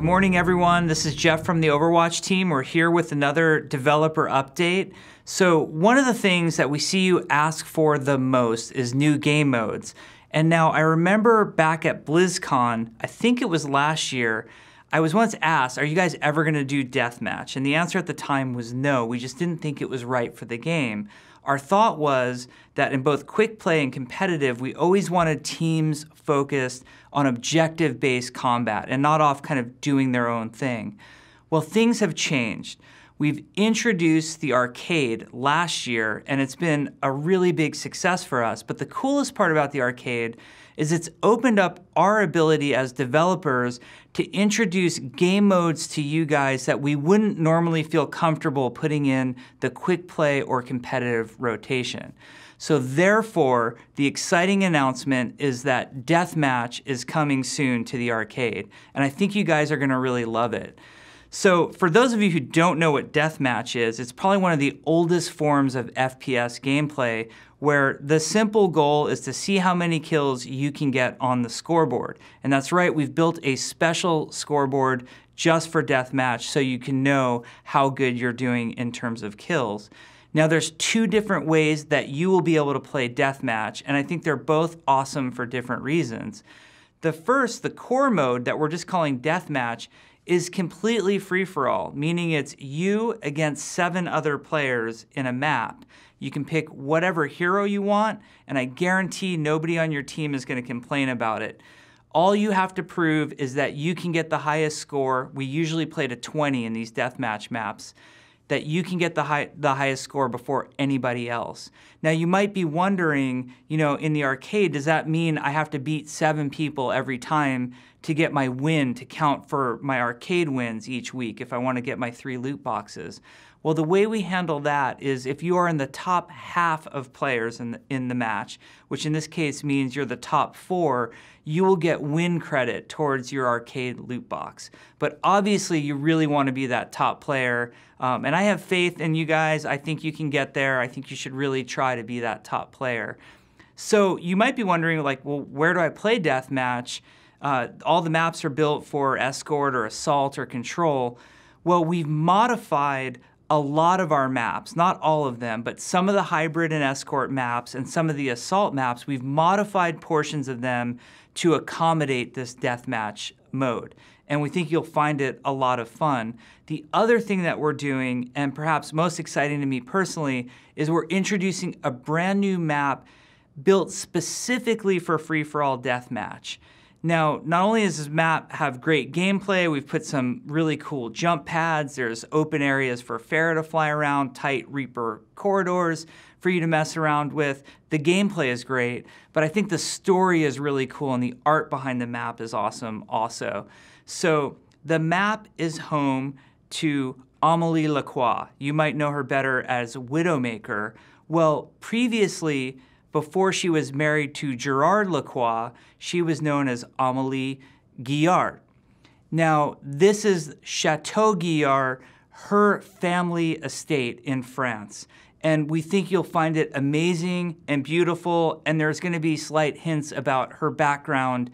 Good morning, everyone. This is Jeff from the Overwatch team. We're here with another developer update. So, one of the things that we see you ask for the most is new game modes. And now I remember back at BlizzCon, I think it was last year, I was once asked, Are you guys ever going to do deathmatch? And the answer at the time was no. We just didn't think it was right for the game. Our thought was that in both quick play and competitive, we always wanted teams focused on objective based combat and not off kind of doing their own thing. Well, things have changed. We've introduced the arcade last year, and it's been a really big success for us. But the coolest part about the arcade is it's opened up our ability as developers to introduce game modes to you guys that we wouldn't normally feel comfortable putting in the quick play or competitive rotation. So therefore, the exciting announcement is that Deathmatch is coming soon to the arcade. And I think you guys are gonna really love it. So for those of you who don't know what deathmatch is, it's probably one of the oldest forms of FPS gameplay where the simple goal is to see how many kills you can get on the scoreboard. And that's right, we've built a special scoreboard just for deathmatch so you can know how good you're doing in terms of kills. Now there's two different ways that you will be able to play deathmatch, and I think they're both awesome for different reasons. The first, the core mode that we're just calling deathmatch, is completely free for all, meaning it's you against seven other players in a map. You can pick whatever hero you want, and I guarantee nobody on your team is going to complain about it. All you have to prove is that you can get the highest score. We usually play to 20 in these deathmatch maps that you can get the, high, the highest score before anybody else. Now you might be wondering, you know, in the arcade, does that mean I have to beat seven people every time to get my win to count for my arcade wins each week if I want to get my three loot boxes? Well, the way we handle that is if you are in the top half of players in the, in the match, which in this case means you're the top four, you will get win credit towards your arcade loot box. But obviously, you really want to be that top player. Um, and I have faith in you guys. I think you can get there. I think you should really try to be that top player. So you might be wondering, like, well, where do I play deathmatch? Uh, all the maps are built for escort or assault or control. Well, we've modified a lot of our maps, not all of them, but some of the hybrid and escort maps and some of the assault maps, we've modified portions of them to accommodate this deathmatch mode. And we think you'll find it a lot of fun. The other thing that we're doing, and perhaps most exciting to me personally, is we're introducing a brand new map built specifically for free-for-all deathmatch. Now, not only does this map have great gameplay, we've put some really cool jump pads, there's open areas for Pharah to fly around, tight Reaper corridors for you to mess around with. The gameplay is great, but I think the story is really cool and the art behind the map is awesome also. So the map is home to Amelie Lacroix. You might know her better as Widowmaker. Well, previously, before she was married to Gerard Lacroix, she was known as Amelie Guillard. Now, this is Chateau Guillard, her family estate in France. And we think you'll find it amazing and beautiful, and there's going to be slight hints about her background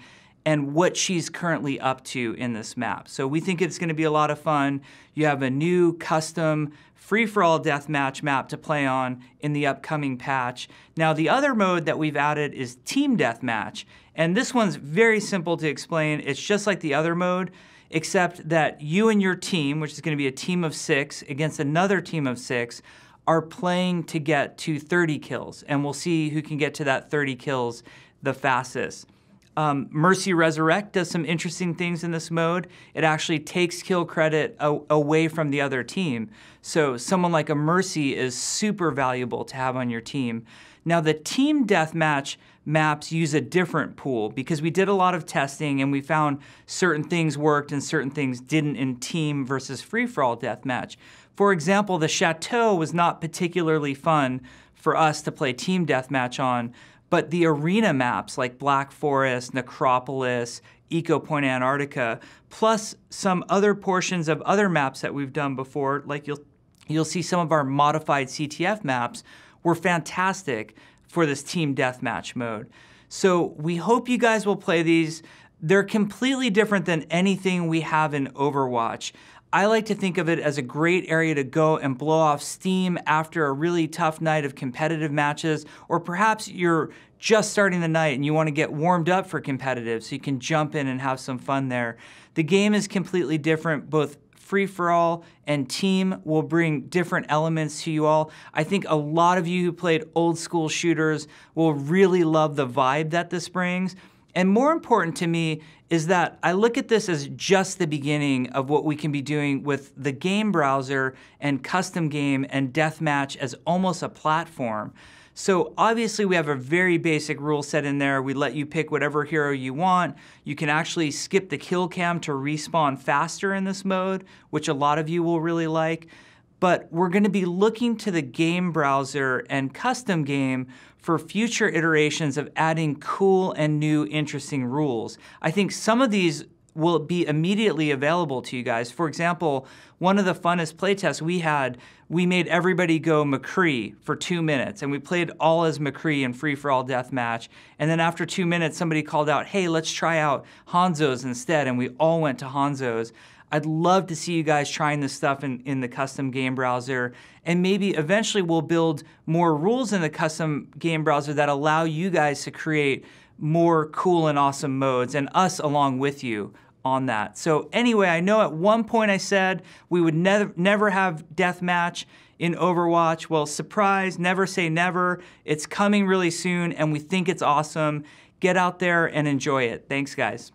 and what she's currently up to in this map. So we think it's going to be a lot of fun. You have a new custom free-for-all deathmatch map to play on in the upcoming patch. Now the other mode that we've added is team deathmatch. And this one's very simple to explain. It's just like the other mode, except that you and your team, which is going to be a team of six against another team of six, are playing to get to 30 kills. And we'll see who can get to that 30 kills the fastest. Um, Mercy Resurrect does some interesting things in this mode. It actually takes kill credit away from the other team. So someone like a Mercy is super valuable to have on your team. Now the team deathmatch maps use a different pool because we did a lot of testing and we found certain things worked and certain things didn't in team versus free-for-all deathmatch. For example, the Chateau was not particularly fun for us to play team deathmatch on but the arena maps like Black Forest, Necropolis, Ecopoint Antarctica, plus some other portions of other maps that we've done before, like you'll, you'll see some of our modified CTF maps, were fantastic for this team deathmatch mode. So we hope you guys will play these. they're completely different than anything we have in Overwatch. I like to think of it as a great area to go and blow off steam after a really tough night of competitive matches, or perhaps you're just starting the night and you want to get warmed up for competitive so you can jump in and have some fun there. The game is completely different, both free for all and team will bring different elements to you all. I think a lot of you who played old school shooters will really love the vibe that this brings. And more important to me is that I look at this as just the beginning of what we can be doing with the game browser and custom game and deathmatch as almost a platform. So obviously we have a very basic rule set in there. We let you pick whatever hero you want. You can actually skip the kill cam to respawn faster in this mode, which a lot of you will really like. But we're gonna be looking to the game browser and custom game for future iterations of adding cool and new interesting rules. I think some of these will be immediately available to you guys. For example, one of the funnest playtests we had, we made everybody go McCree for two minutes, and we played all as McCree in free for all deathmatch. And then after two minutes, somebody called out, "Hey, let's try out Hanzo's instead," and we all went to Hanzo's. I'd love to see you guys trying this stuff in, in the custom game browser. And maybe eventually we'll build more rules in the custom game browser that allow you guys to create more cool and awesome modes and us along with you on that. So anyway, I know at one point I said we would never never have deathmatch in Overwatch. Well, surprise, never say never. It's coming really soon and we think it's awesome. Get out there and enjoy it. Thanks guys.